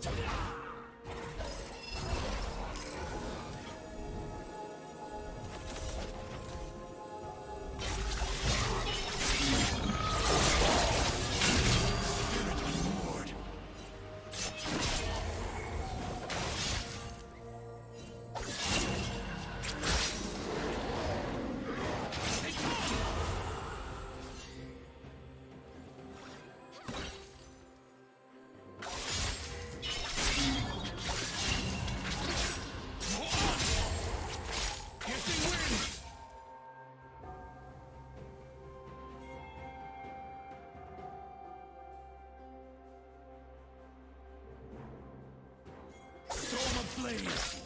Yeah! Blaze!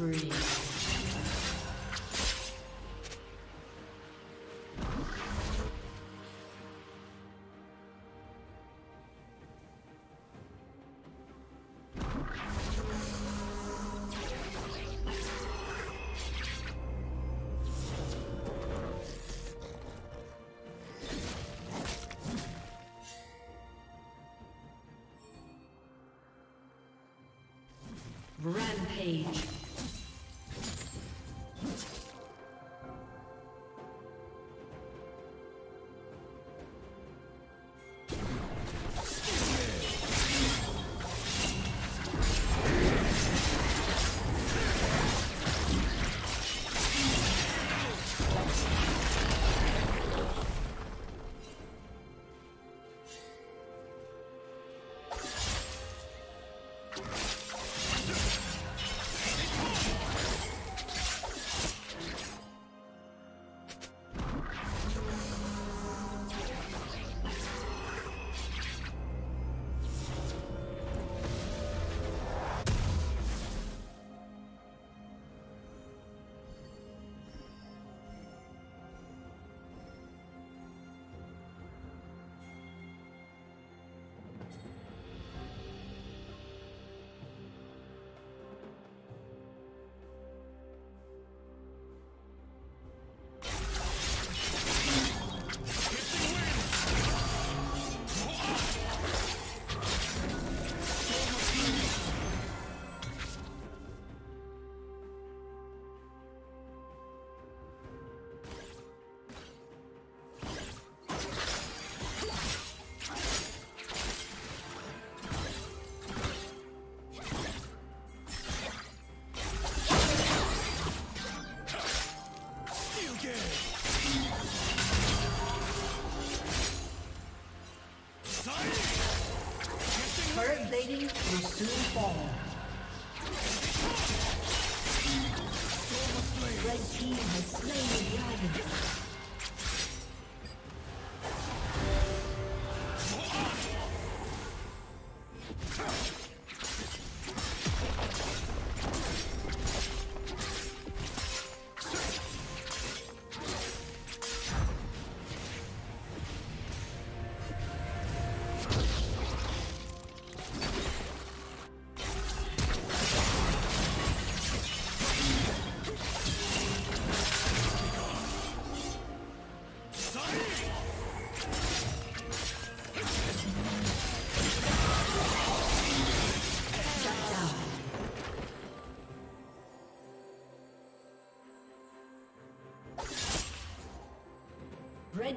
Spree. Rampage. Fall.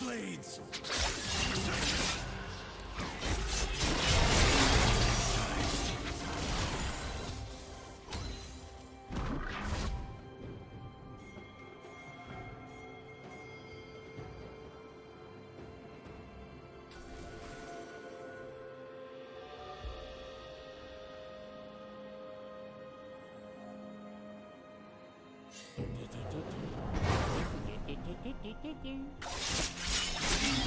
Blades! been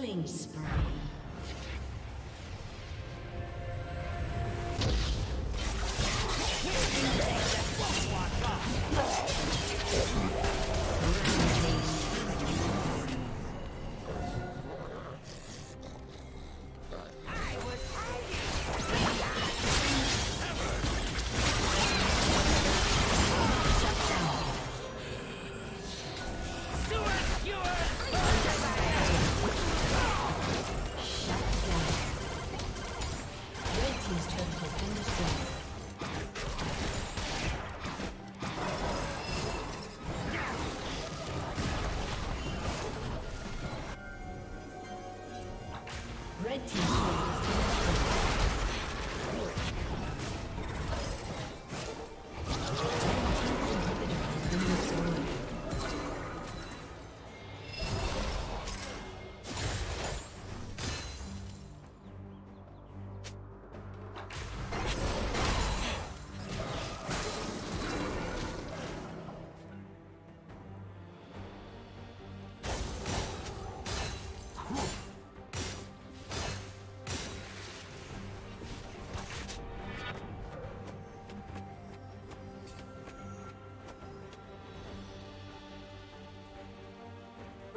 Killing spree. Red team